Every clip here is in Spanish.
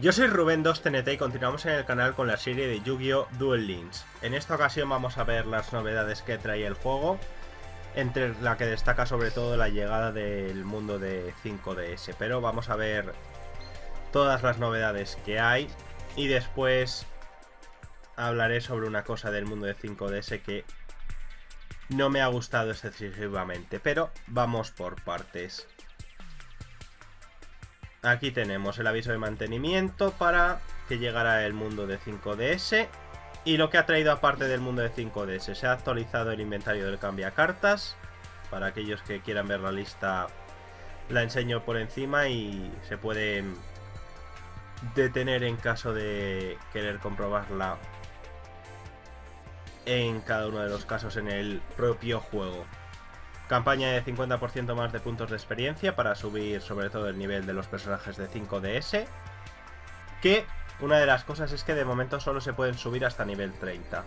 Yo soy Rubén 2TNT y continuamos en el canal con la serie de Yu-Gi-Oh! Duel Links. En esta ocasión vamos a ver las novedades que trae el juego, entre la que destaca sobre todo la llegada del mundo de 5DS. Pero vamos a ver todas las novedades que hay y después hablaré sobre una cosa del mundo de 5DS que no me ha gustado excesivamente, pero vamos por partes. Aquí tenemos el aviso de mantenimiento para que llegara el mundo de 5DS. Y lo que ha traído aparte del mundo de 5DS, se ha actualizado el inventario del cambia cartas. Para aquellos que quieran ver la lista, la enseño por encima y se puede detener en caso de querer comprobarla en cada uno de los casos en el propio juego. Campaña de 50% más de puntos de experiencia para subir sobre todo el nivel de los personajes de 5DS. Que una de las cosas es que de momento solo se pueden subir hasta nivel 30.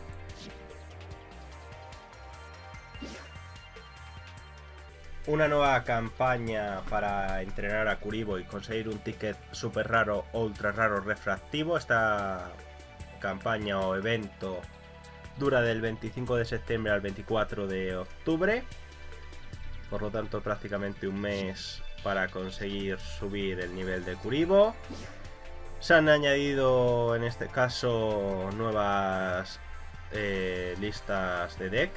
Una nueva campaña para entrenar a Kuribo y conseguir un ticket super raro o ultra raro refractivo. Esta campaña o evento dura del 25 de septiembre al 24 de octubre por lo tanto prácticamente un mes para conseguir subir el nivel de Kuribo. Se han añadido en este caso nuevas eh, listas de deck.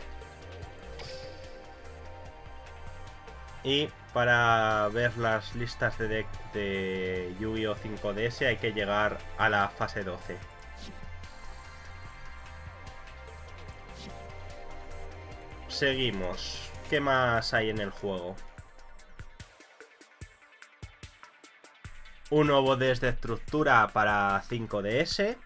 Y para ver las listas de deck de Yu-Gi-Oh 5DS hay que llegar a la fase 12. Seguimos. ¿Qué más hay en el juego? Un nuevo desde estructura para 5DS.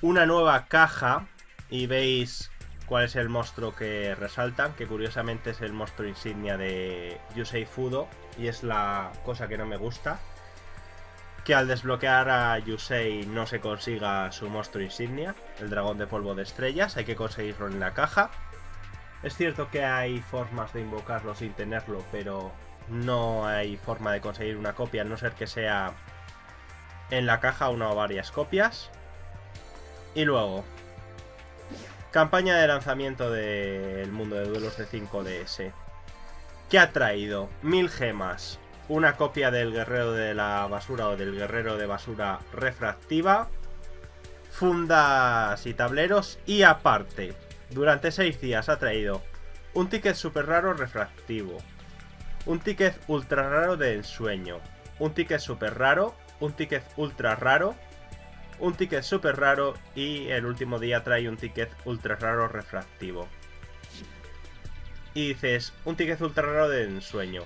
Una nueva caja. Y veis cuál es el monstruo que resaltan. Que curiosamente es el monstruo insignia de Yusei Fudo. Y es la cosa que no me gusta. Que al desbloquear a Yusei no se consiga su monstruo insignia. El dragón de polvo de estrellas. Hay que conseguirlo en la caja. Es cierto que hay formas de invocarlo sin tenerlo, pero no hay forma de conseguir una copia, a no ser que sea en la caja una o varias copias. Y luego, campaña de lanzamiento del mundo de duelos de 5DS. ¿Qué ha traído? Mil gemas, una copia del guerrero de la basura o del guerrero de basura refractiva, fundas y tableros y aparte durante 6 días ha traído un ticket super raro refractivo, un ticket ultra raro de ensueño, un ticket super raro, un ticket ultra raro, un ticket super raro y el último día trae un ticket ultra raro refractivo. Y dices, un ticket ultra raro de ensueño.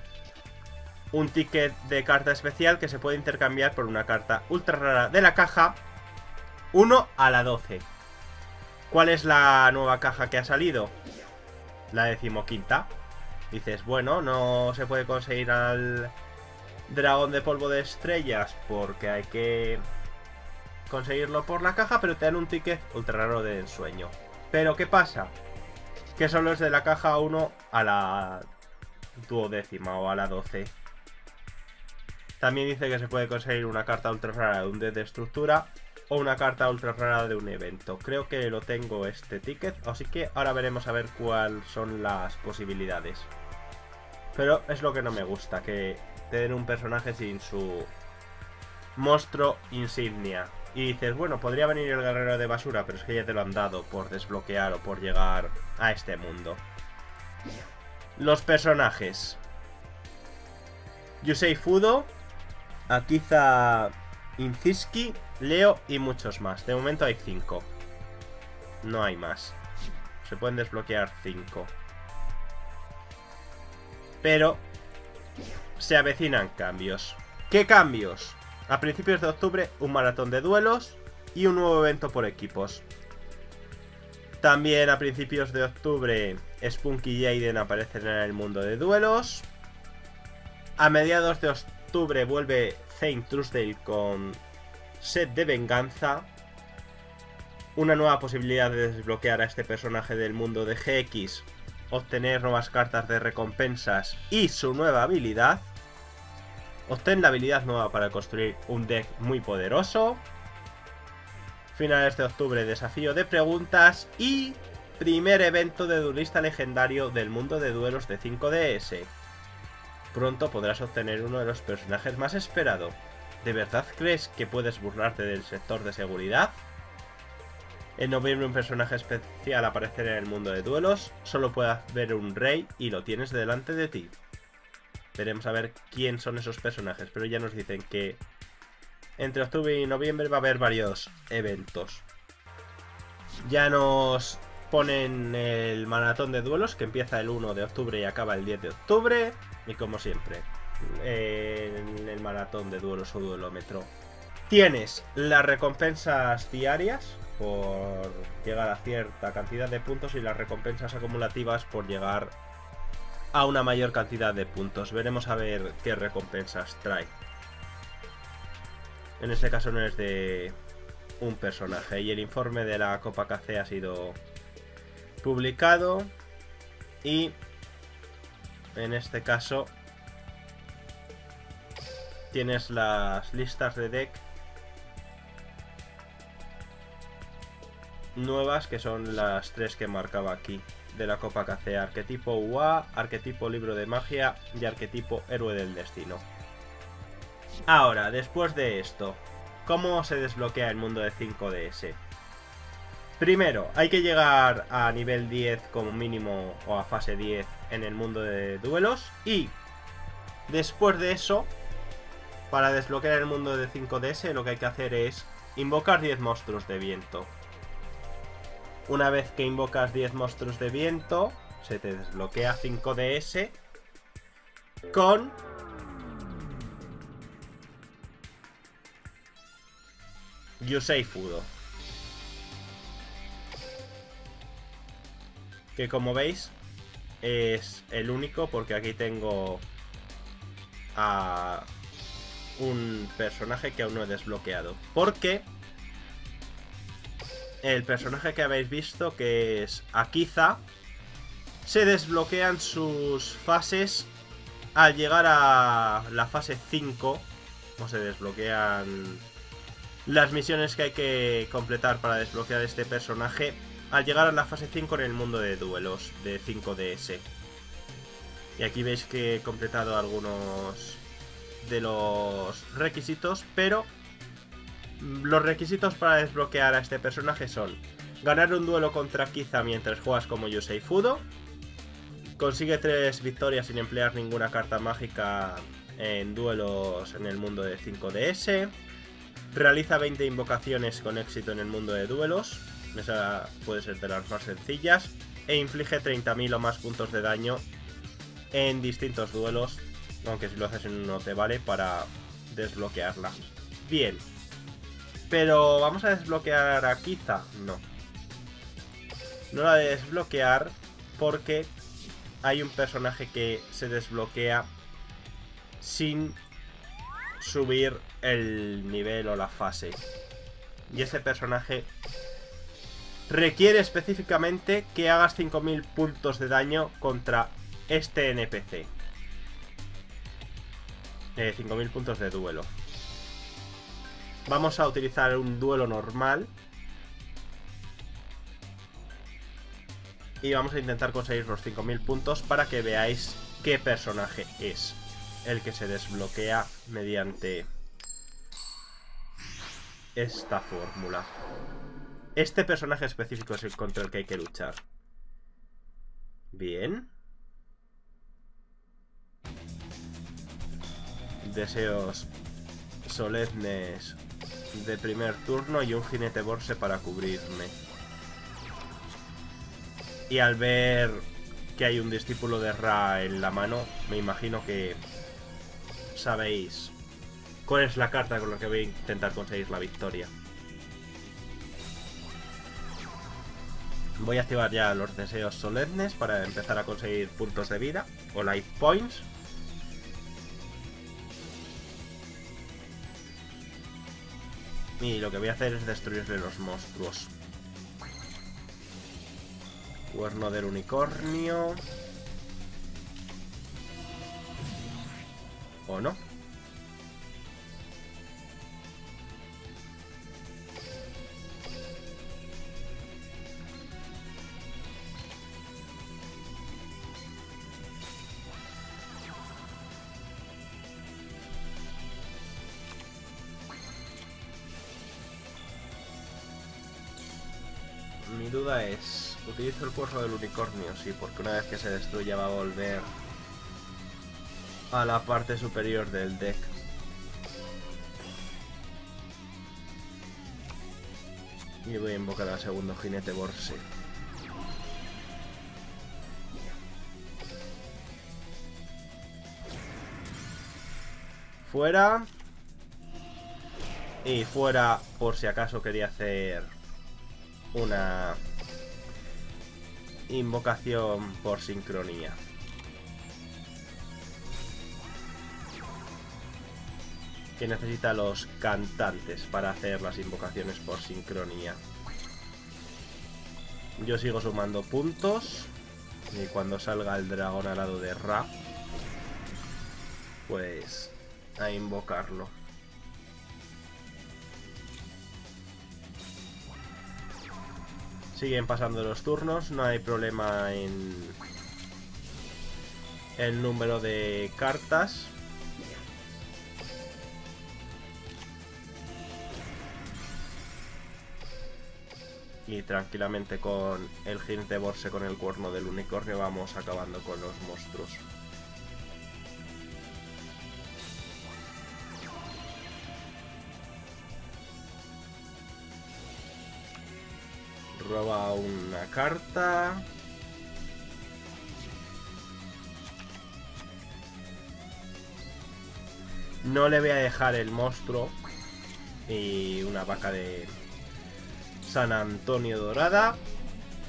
Un ticket de carta especial que se puede intercambiar por una carta ultra rara de la caja 1 a la 12. ¿Cuál es la nueva caja que ha salido? La decimoquinta. Dices, bueno, no se puede conseguir al dragón de polvo de estrellas porque hay que conseguirlo por la caja, pero te dan un ticket ultra raro de ensueño. Pero ¿qué pasa? Que solo es de la caja 1 a la duodécima o a la 12. También dice que se puede conseguir una carta ultra rara de un de estructura o una carta ultra rara de un evento. Creo que lo tengo este ticket, así que ahora veremos a ver cuáles son las posibilidades. Pero es lo que no me gusta, que te den un personaje sin su monstruo insignia. Y dices, bueno, podría venir el guerrero de basura, pero es que ya te lo han dado por desbloquear o por llegar a este mundo. Los personajes. Yusei Fudo, Akiza Inziski, Leo y muchos más. De momento hay 5. No hay más. Se pueden desbloquear 5. Pero se avecinan cambios. ¿Qué cambios? A principios de octubre un maratón de duelos y un nuevo evento por equipos. También a principios de octubre Spunky y Aiden aparecen en el mundo de duelos. A mediados de octubre vuelve Zane Truesdale con Set de venganza. Una nueva posibilidad de desbloquear a este personaje del mundo de GX. Obtener nuevas cartas de recompensas y su nueva habilidad. Obtén la habilidad nueva para construir un deck muy poderoso. Finales de octubre, desafío de preguntas y primer evento de duelista legendario del mundo de duelos de 5DS. Pronto podrás obtener uno de los personajes más esperados. ¿De verdad crees que puedes burlarte del sector de seguridad? En noviembre un personaje especial aparecerá en el mundo de duelos. Solo puedes ver un rey y lo tienes delante de ti. Veremos a ver quién son esos personajes, pero ya nos dicen que entre octubre y noviembre va a haber varios eventos. Ya nos ponen el maratón de duelos que empieza el 1 de octubre y acaba el 10 de octubre. Y como siempre, en el maratón de duelos o duelómetro, tienes las recompensas diarias por llegar a cierta cantidad de puntos y las recompensas acumulativas por llegar a una mayor cantidad de puntos. Veremos a ver qué recompensas trae. En este caso no es de un personaje. Y el informe de la Copa KC ha sido publicado. Y en este caso tienes las listas de deck nuevas que son las tres que marcaba aquí de la Copa KC, arquetipo UA, arquetipo libro de magia y arquetipo héroe del destino. Ahora, después de esto, ¿cómo se desbloquea el mundo de 5DS? Primero, hay que llegar a nivel 10 como mínimo o a fase 10 en el mundo de duelos y después de eso, para desbloquear el mundo de 5DS lo que hay que hacer es invocar 10 monstruos de viento. Una vez que invocas 10 monstruos de viento, se te desbloquea 5DS con... Yusei Fudo. Que como veis es el único porque aquí tengo a un personaje que aún no he desbloqueado. Porque el personaje que habéis visto, que es Akiza, se desbloquean sus fases al llegar a la fase 5. O se desbloquean las misiones que hay que completar para desbloquear este personaje al llegar a la fase 5 en el mundo de duelos de 5DS. Y aquí veis que he completado algunos de los requisitos, pero los requisitos para desbloquear a este personaje son ganar un duelo contra Kiza mientras juegas como Yusei Fudo, consigue tres victorias sin emplear ninguna carta mágica en duelos en el mundo de 5DS, realiza 20 invocaciones con éxito en el mundo de duelos, esa puede ser de las más sencillas, e inflige 30.000 o más puntos de daño en distintos duelos, aunque si lo haces en uno te vale para desbloquearla. Bien, pero vamos a desbloquear a Kiza. No. No la de desbloquear porque hay un personaje que se desbloquea sin subir el nivel o la fase. Y ese personaje requiere específicamente que hagas 5000 puntos de daño contra este NPC. Eh, 5000 puntos de duelo. Vamos a utilizar un duelo normal. Y vamos a intentar conseguir los 5000 puntos para que veáis qué personaje es el que se desbloquea mediante esta fórmula. Este personaje específico es el contra el que hay que luchar. Bien. Deseos solemnes de primer turno y un jinete borse para cubrirme. Y al ver que hay un discípulo de Ra en la mano, me imagino que sabéis cuál es la carta con la que voy a intentar conseguir la victoria. Voy a activar ya los deseos solemnes para empezar a conseguir puntos de vida o life points. Y lo que voy a hacer es destruirle los monstruos. Cuerno del unicornio. ¿O no? ¿Utilizo el cuerno del unicornio? Sí, porque una vez que se destruya va a volver a la parte superior del deck. Y voy a invocar al segundo jinete Borse. Fuera. Y fuera por si acaso quería hacer una invocación por sincronía. Que necesita los cantantes para hacer las invocaciones por sincronía. Yo sigo sumando puntos. Y cuando salga el dragón al lado de Ra, pues a invocarlo. Siguen pasando los turnos, no hay problema en el número de cartas. Y tranquilamente con el Borse con el cuerno del unicornio vamos acabando con los monstruos. Roba una carta. No le voy a dejar el monstruo y una vaca de San Antonio Dorada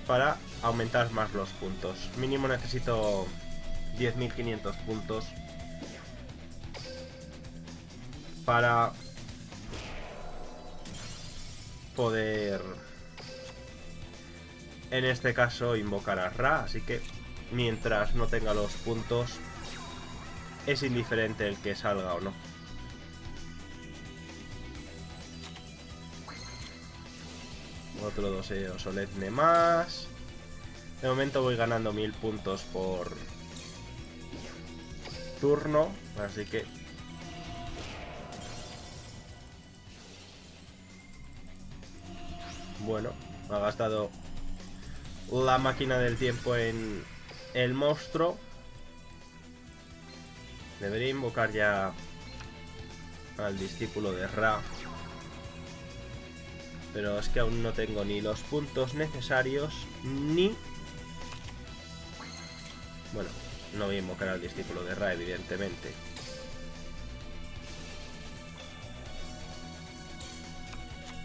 para aumentar más los puntos. Mínimo necesito 10.500 puntos para poder en este caso invocar a Ra, así que mientras no tenga los puntos es indiferente el que salga o no. Otro doseo solemne más. De momento voy ganando mil puntos por turno, así que... Bueno, ha gastado la máquina del tiempo en el monstruo. Debería invocar ya al discípulo de Ra. Pero es que aún no tengo ni los puntos necesarios, ni... Bueno, no voy a invocar al discípulo de Ra, evidentemente.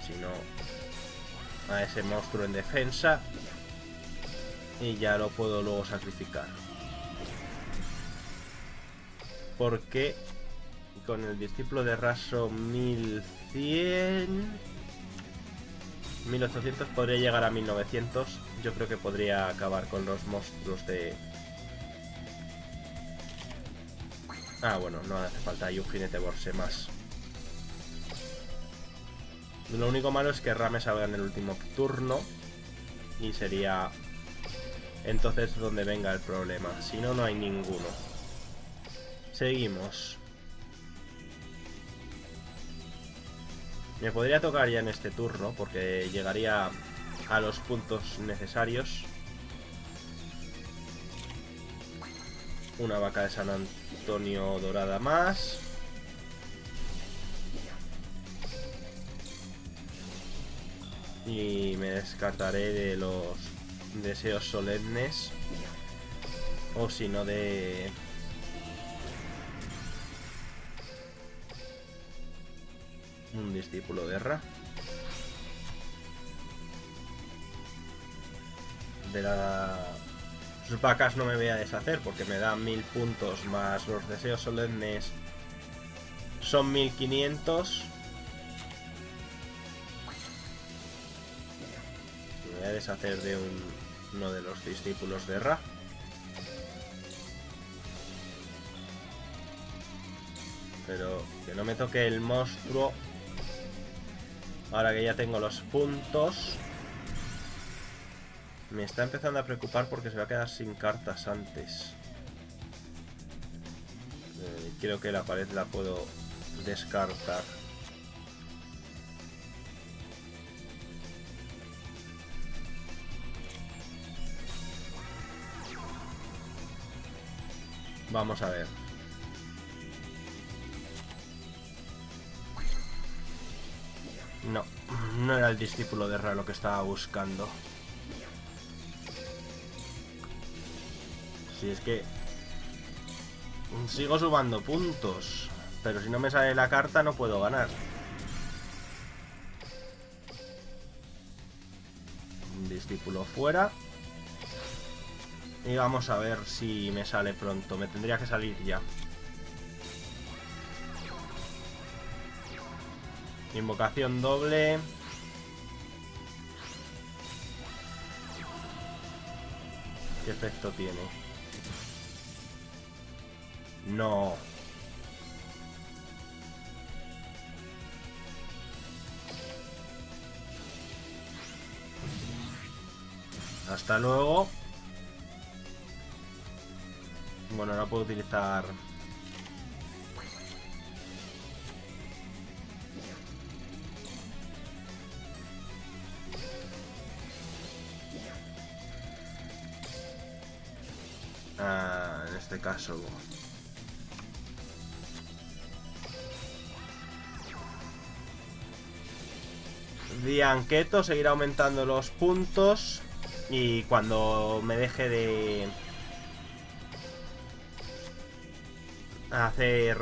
Sino a ese monstruo en defensa y ya lo puedo luego sacrificar. Porque con el discípulo de raso 1100... 1800 podría llegar a 1900. Yo creo que podría acabar con los monstruos de... Ah, bueno, no hace falta. Hay un jinete borse más. Lo único malo es que Rame salga en el último turno. Y sería entonces donde venga el problema. Si no, no hay ninguno. Seguimos. Me podría tocar ya en este turno, porque llegaría a los puntos necesarios. Una vaca de San Antonio dorada más. Y me descartaré de los deseos solemnes o si no de un discípulo de Ra de las vacas no me voy a deshacer porque me dan mil puntos más los deseos solemnes son 1500 me voy a deshacer de un uno de los discípulos de Ra. Pero que no me toque el monstruo. Ahora que ya tengo los puntos. Me está empezando a preocupar porque se va a quedar sin cartas antes. Eh, creo que la pared la puedo descartar. Vamos a ver. No, no era el discípulo de Ra lo que estaba buscando. Si es que... Sigo sumando puntos. Pero si no me sale la carta no puedo ganar. Discípulo fuera. Y vamos a ver si me sale pronto. Me tendría que salir ya. Invocación doble. ¿Qué efecto tiene? No. Hasta luego. Bueno, ahora puedo utilizar... Ah, en este caso... Dianqueto seguirá aumentando los puntos y cuando me deje de hacer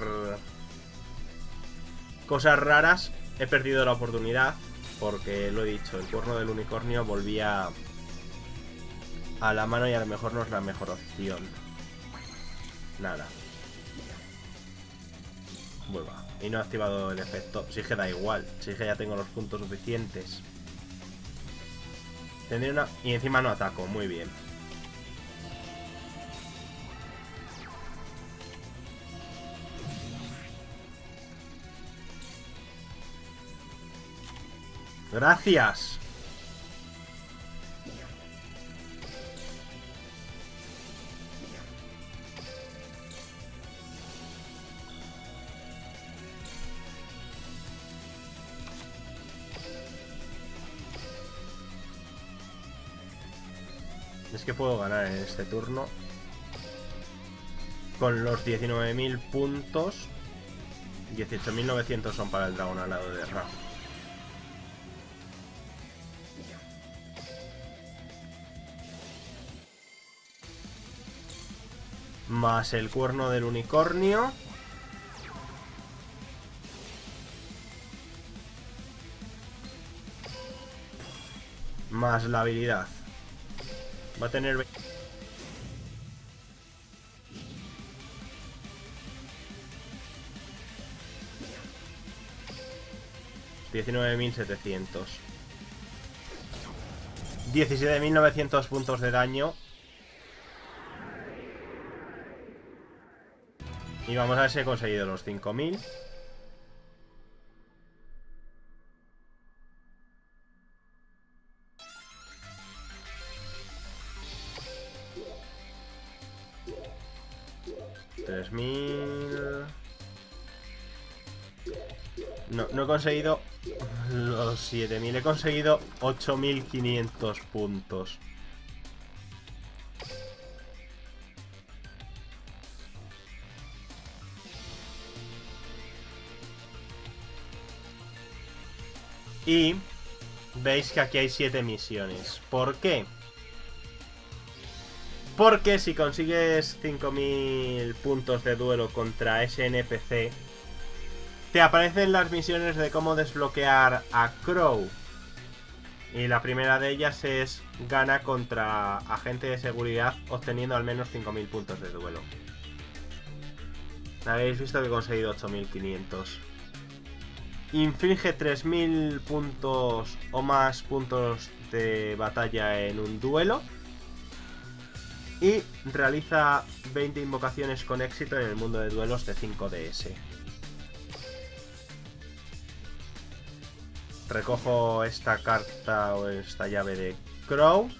cosas raras, he perdido la oportunidad porque lo he dicho, el cuerno del unicornio volvía a la mano y a lo mejor no es la mejor opción. Nada. Vuelva. Y no he activado el efecto. Si que da igual. Si que ya tengo los puntos suficientes. Tendré una... Y encima no ataco. Muy bien. Gracias. Es que puedo ganar en este turno. Con los 19.000 puntos. 18.900 son para el dragón al lado de Ra. Más el cuerno del unicornio. Más la habilidad. Va a tener... 19.700 17.900 puntos de daño Y vamos a ver si he conseguido los 5000 3000 No, no he conseguido los 7000 He conseguido 8500 puntos Y veis que aquí hay 7 misiones. ¿Por qué? Porque si consigues 5000 puntos de duelo contra ese NPC, te aparecen las misiones de cómo desbloquear a Crow. Y la primera de ellas es gana contra agente de seguridad obteniendo al menos 5000 puntos de duelo. Habéis visto que he conseguido 8500 inflige 3000 puntos o más puntos de batalla en un duelo y realiza 20 invocaciones con éxito en el mundo de duelos de 5DS. Recojo esta carta o esta llave de Crow.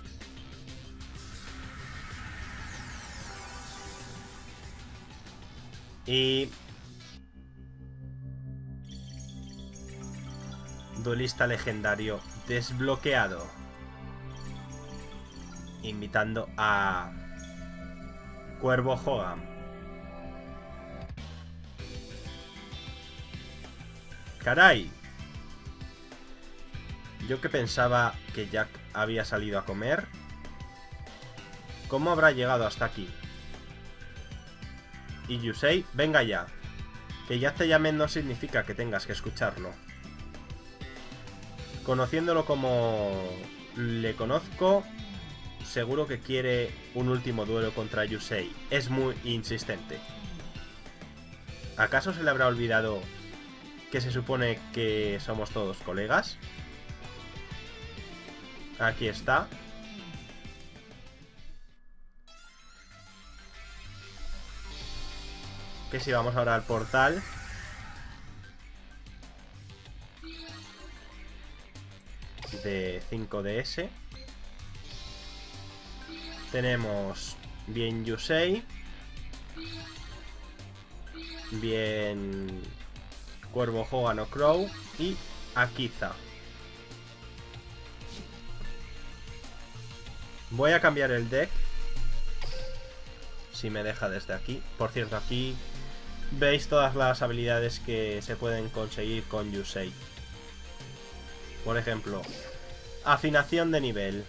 Y Duelista legendario desbloqueado. Invitando a Cuervo Hogan. Caray. Yo que pensaba que Jack había salido a comer. ¿Cómo habrá llegado hasta aquí? Y Yusei, venga ya. Que ya te llamen no significa que tengas que escucharlo. Conociéndolo como le conozco, seguro que quiere un último duelo contra Yusei. Es muy insistente. ¿Acaso se le habrá olvidado que se supone que somos todos colegas? Aquí está. Que si vamos ahora al portal. 5DS. Tenemos bien Yusei. Bien Cuervo Hogan o Crow. Y Akiza. Voy a cambiar el deck. Si me deja desde aquí. Por cierto, aquí veis todas las habilidades que se pueden conseguir con Yusei. Por ejemplo, afinación de nivel.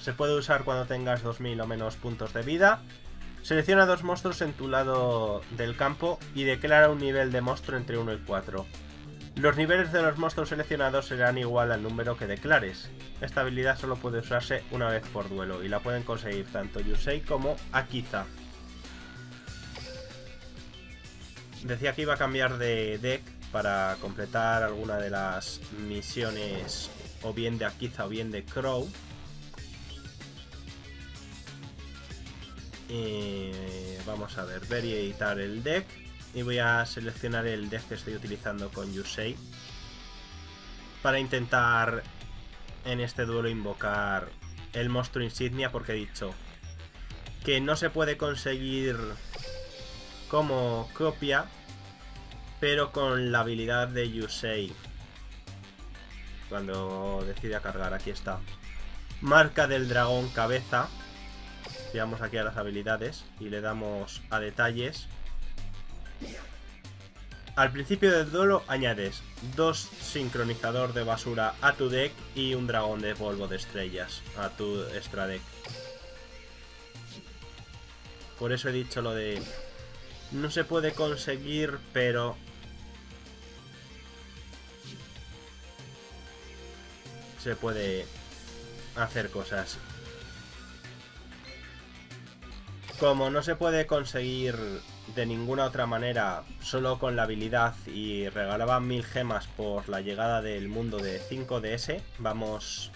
Se puede usar cuando tengas 2000 o menos puntos de vida. Selecciona dos monstruos en tu lado del campo y declara un nivel de monstruo entre 1 y 4. Los niveles de los monstruos seleccionados serán igual al número que declares. Esta habilidad solo puede usarse una vez por duelo y la pueden conseguir tanto Yusei como Akiza. Decía que iba a cambiar de deck para completar alguna de las misiones o bien de Akiza o bien de Crow. vamos a ver, ver y editar el deck. Y voy a seleccionar el deck que estoy utilizando con Yusei. Para intentar en este duelo invocar el monstruo insignia porque he dicho que no se puede conseguir como copia pero con la habilidad de Yusei cuando decide cargar, aquí está. Marca del dragón cabeza. Vamos aquí a las habilidades y le damos a detalles. Al principio del duelo añades dos sincronizador de basura a tu deck y un dragón de polvo de estrellas a tu extra deck. Por eso he dicho lo de... No se puede conseguir, pero... Se puede hacer cosas. Como no se puede conseguir de ninguna otra manera, solo con la habilidad y regalaban mil gemas por la llegada del mundo de 5DS, vamos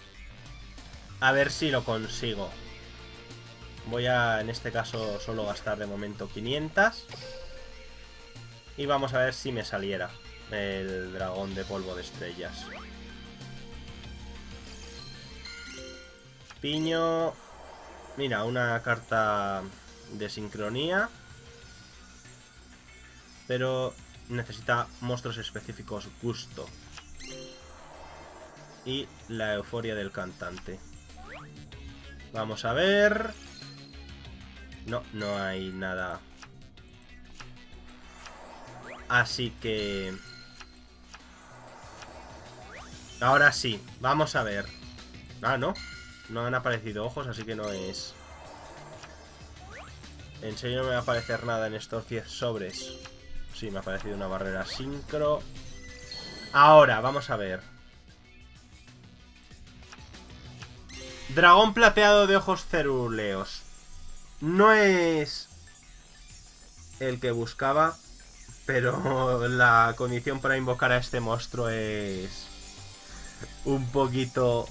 a ver si lo consigo. Voy a, en este caso, solo gastar de momento 500. Y vamos a ver si me saliera el dragón de polvo de estrellas. Piño... Mira, una carta de sincronía. Pero necesita monstruos específicos gusto. Y la euforia del cantante. Vamos a ver... No, no hay nada. Así que... Ahora sí, vamos a ver. Ah, no. No han aparecido ojos, así que no es... En serio no me va a aparecer nada en estos 10 sobres. Sí, me ha aparecido una barrera sincro. Ahora, vamos a ver. Dragón plateado de ojos cerúleos. No es el que buscaba, pero la condición para invocar a este monstruo es un poquito...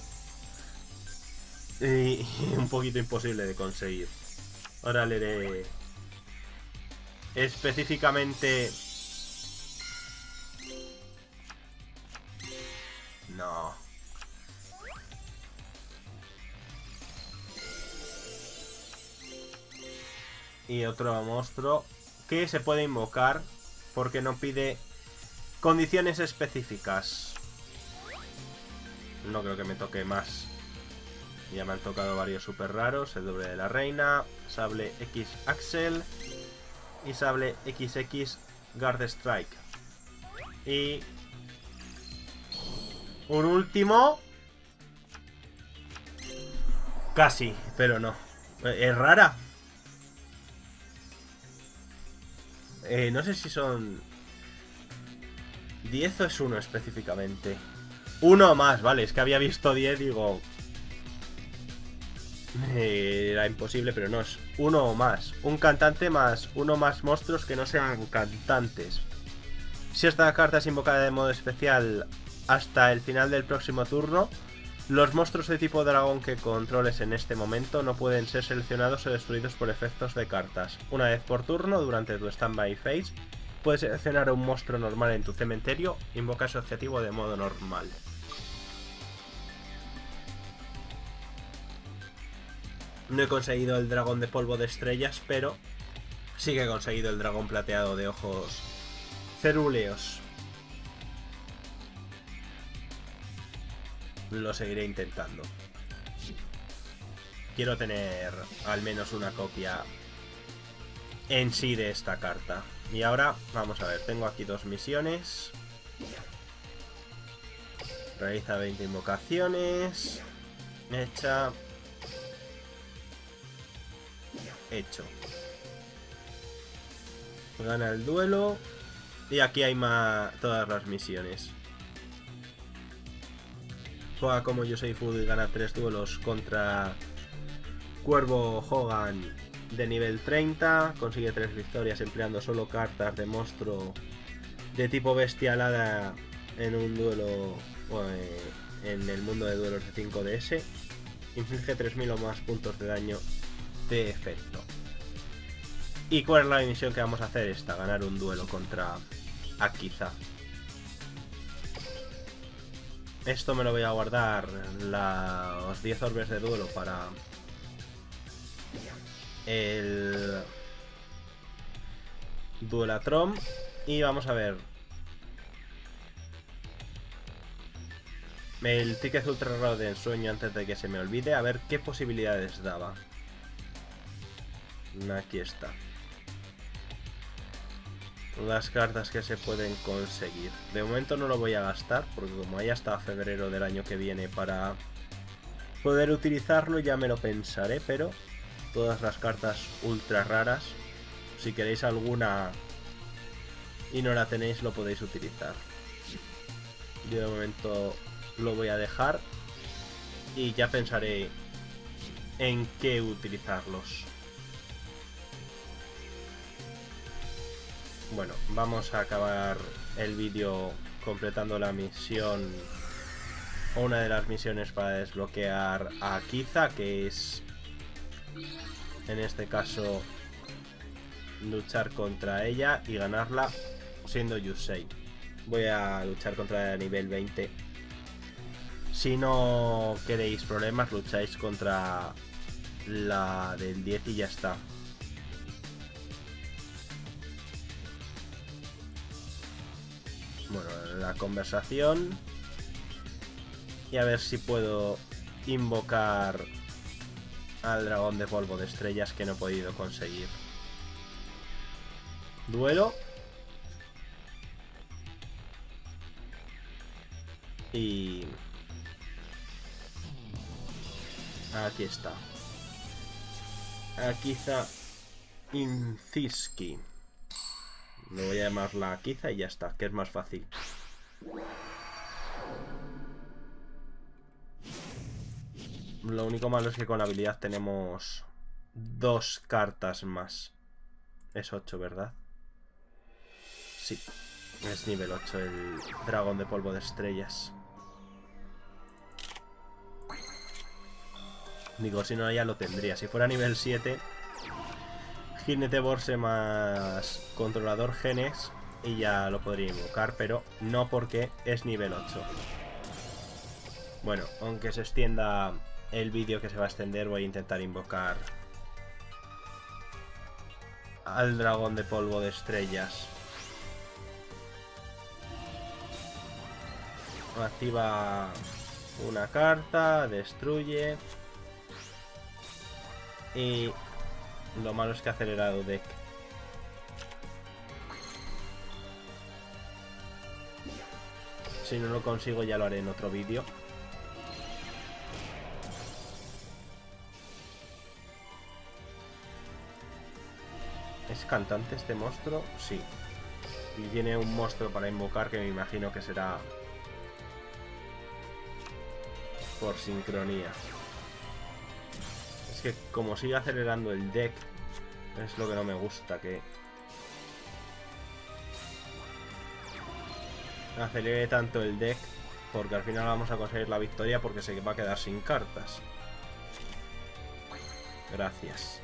un poquito imposible de conseguir. Ahora leeré específicamente... No. Y otro monstruo que se puede invocar porque no pide condiciones específicas. No creo que me toque más. Ya me han tocado varios super raros. El doble de la reina, sable X Axel y sable XX Guard Strike. Y... Un último. Casi, pero no. Es rara. Eh, no sé si son... 10 o es uno específicamente. Uno más, vale, es que había visto 10, digo... Eh, era imposible, pero no, es uno o más. Un cantante más uno más monstruos que no sean cantantes. Si esta carta es invocada de modo especial hasta el final del próximo turno, los monstruos de tipo dragón que controles en este momento no pueden ser seleccionados o destruidos por efectos de cartas. Una vez por turno, durante tu standby phase, puedes seleccionar a un monstruo normal en tu cementerio, invoca ese objetivo de modo normal. No he conseguido el dragón de polvo de estrellas, pero sí que he conseguido el dragón plateado de ojos cerúleos. Lo seguiré intentando. Quiero tener al menos una copia en sí de esta carta. Y ahora, vamos a ver, tengo aquí dos misiones. Realiza 20 invocaciones. Hecha. Hecho. Gana el duelo. Y aquí hay más todas las misiones. Juega como yo soy Food y gana tres duelos contra Cuervo Hogan de nivel 30. Consigue tres victorias empleando solo cartas de monstruo de tipo bestialada en un duelo en el mundo de duelos de 5DS. Inflige 3000 o más puntos de daño de efecto. ¿Y cuál es la misión que vamos a hacer? Esta, ganar un duelo contra Akiza. Esto me lo voy a guardar los 10 orbes de duelo para el Duelatron. Y vamos a ver. El ticket ultra raro de ensueño antes de que se me olvide. A ver qué posibilidades daba. Aquí está las cartas que se pueden conseguir. De momento no lo voy a gastar, porque como hay hasta febrero del año que viene para poder utilizarlo, ya me lo pensaré, pero todas las cartas ultra raras, si queréis alguna y no la tenéis, lo podéis utilizar. Yo de momento lo voy a dejar y ya pensaré en qué utilizarlos. Bueno, vamos a acabar el vídeo completando la misión una de las misiones para desbloquear a Kiza, que es en este caso luchar contra ella y ganarla siendo Yusei. Voy a luchar contra a nivel 20. Si no queréis problemas, lucháis contra la del 10 y ya está. Bueno, la conversación. Y a ver si puedo invocar al dragón de polvo de estrellas que no he podido conseguir. Duelo. Y... Aquí está. Aquí está Me voy a llamar la Kiza y ya está, que es más fácil. Lo único malo es que con la habilidad tenemos dos cartas más. Es 8, ¿verdad? Sí. Es nivel 8 el dragón de polvo de estrellas. Digo, si no ya lo tendría. Si fuera nivel 7 Jinete Borse más controlador genes y ya lo podría invocar, pero no porque es nivel 8. Bueno, aunque se extienda el vídeo que se va a extender, voy a intentar invocar al dragón de polvo de estrellas. Activa una carta, destruye y lo malo es que ha acelerado deck. Si no lo consigo ya lo haré en otro vídeo. ¿Es cantante este monstruo? Sí. Y tiene un monstruo para invocar que me imagino que será por sincronía. Es que como sigue acelerando el deck, es lo que no me gusta, que acelere tanto el deck, porque al final vamos a conseguir la victoria porque se va a quedar sin cartas. Gracias.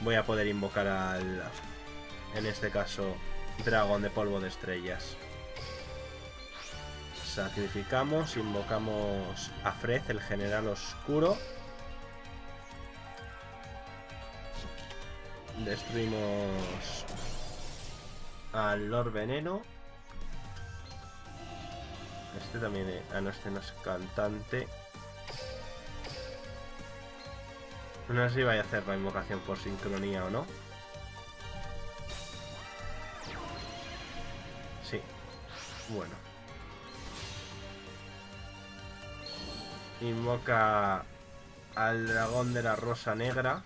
Voy a poder invocar al... En este caso, dragón de polvo de estrellas. Sacrificamos, invocamos a Fred, el general oscuro. Destruimos al Lord Veneno. Este también... Es... Ah, no, este no cantante. No sé si vaya a hacer la invocación por sincronía o no. Sí. Bueno. Invoca al dragón de la rosa negra.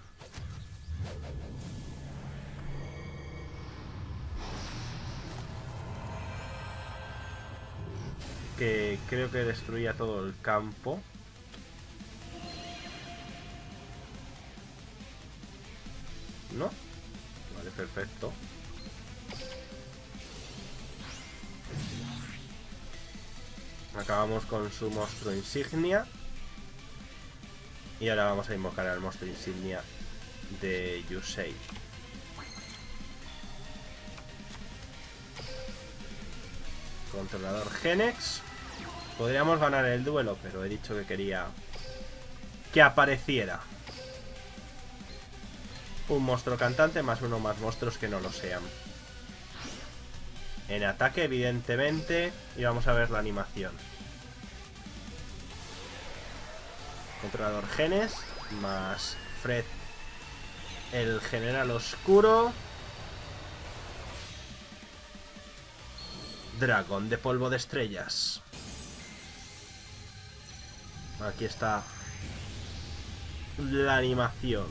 Que creo que destruía todo el campo. ¿No? Vale, perfecto. Acabamos con su monstruo insignia. Y ahora vamos a invocar al monstruo insignia de Yusei. Controlador Genex. Podríamos ganar el duelo, pero he dicho que quería que apareciera. Un monstruo cantante más uno más monstruos que no lo sean. En ataque, evidentemente, y vamos a ver la animación. Controlador genes, más Fred, el general oscuro. Dragón de polvo de estrellas. Aquí está la animación.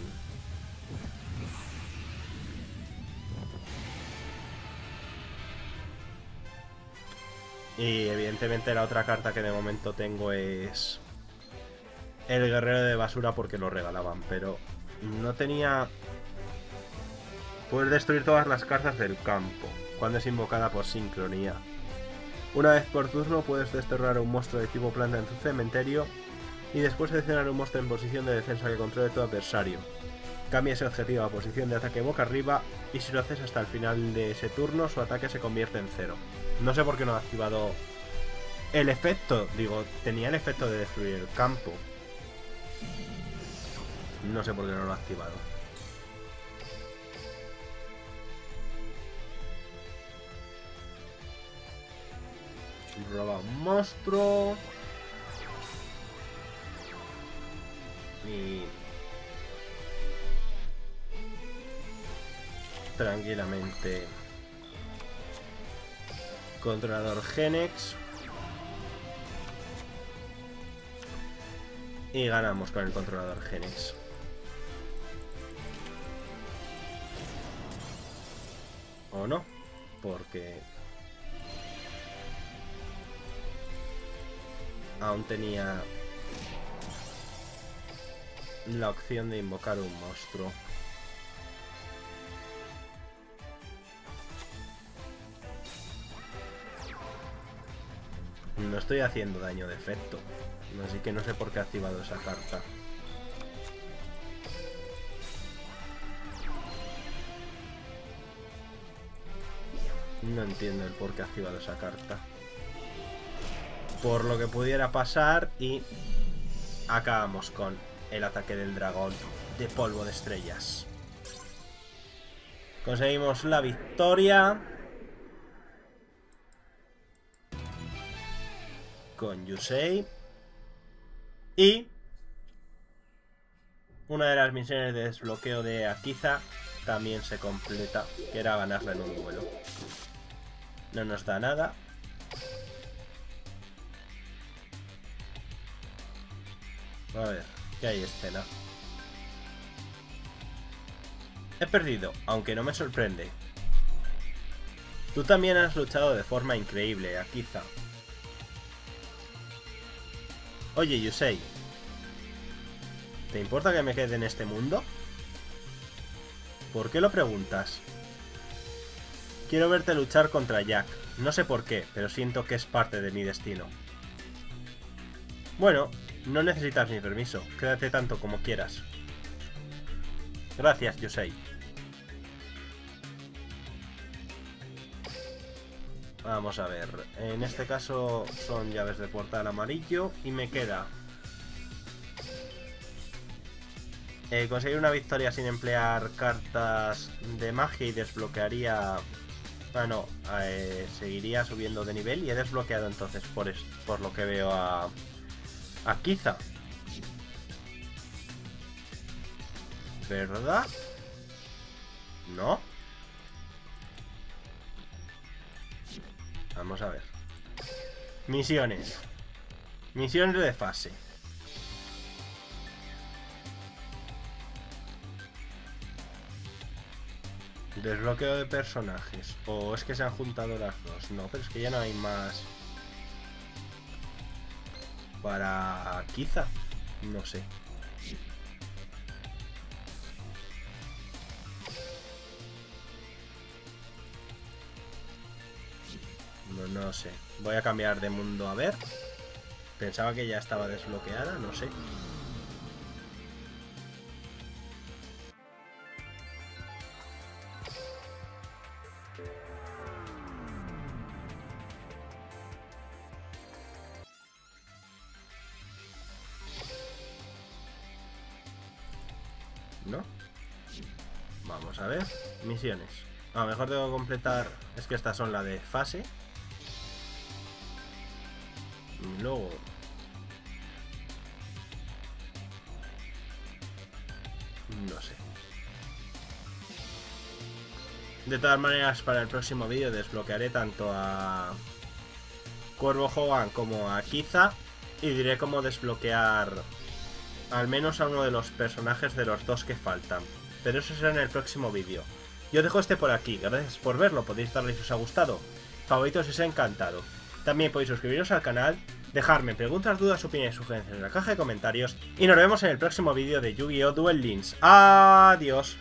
Y evidentemente la otra carta que de momento tengo es el guerrero de basura porque lo regalaban, pero no tenía... Puedes destruir todas las cartas del campo cuando es invocada por sincronía. Una vez por turno puedes desterrar un monstruo de tipo planta en tu cementerio y después seleccionar un monstruo en posición de defensa que controle tu adversario. Cambia ese objetivo a posición de ataque boca arriba y si lo haces hasta el final de ese turno su ataque se convierte en cero. No sé por qué no ha activado el efecto. Digo, tenía el efecto de destruir el campo. No sé por qué no lo ha activado. Roba un monstruo. Y... Tranquilamente Controlador Genex. Y ganamos con el controlador Genex. ¿O no? Porque... Aún tenía la opción de invocar un monstruo. No estoy haciendo daño de efecto. Así que no sé por qué ha activado esa carta. No entiendo el por qué ha activado esa carta. Por lo que pudiera pasar y acabamos con el ataque del dragón de polvo de estrellas. Conseguimos la victoria. con Yusei. Y una de las misiones de desbloqueo de Akiza también se completa, que era ganarla en un duelo. No nos da nada. A ver, ¿qué hay escena? He perdido, aunque no me sorprende. Tú también has luchado de forma increíble, Akiza. Oye, Yusei. ¿Te importa que me quede en este mundo? ¿Por qué lo preguntas? Quiero verte luchar contra Jack. No sé por qué, pero siento que es parte de mi destino. Bueno, no necesitas mi permiso. Quédate tanto como quieras. Gracias, Yusei. Vamos a ver. En este caso son llaves de portal amarillo y me queda... Eh, conseguir una victoria sin emplear cartas de magia y desbloquearía... Ah, no. Eh, seguiría subiendo de nivel y he desbloqueado entonces por, por lo que veo a... A Kiza. ¿Verdad? ¿No? Vamos a ver. Misiones. Misiones de fase. Desbloqueo de personajes. O es que se han juntado las dos. No, pero es que ya no hay más. Para... Quizá. No sé. No, sé. Voy a cambiar de mundo a ver. Pensaba que ya estaba desbloqueada, no sé. A lo mejor que completar... Es que estas son la de fase. Luego... No sé. De todas maneras, para el próximo vídeo desbloquearé tanto a Cuervo Hogan como a Kiza y diré cómo desbloquear al menos a uno de los personajes de los dos que faltan. Pero eso será en el próximo vídeo. Yo dejo este por aquí, gracias por verlo, podéis darle si os ha gustado, favoritos si os ha encantado. También podéis suscribiros al canal dejarme preguntas, dudas, opiniones sugerencias en la caja de comentarios y nos vemos en el próximo vídeo de Yu-Gi-Oh! Duel Links. ¡Adiós!